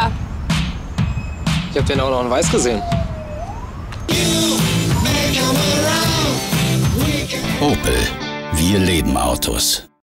Super. Ich hab den auch noch in weiß gesehen. Opel. Wir leben Autos.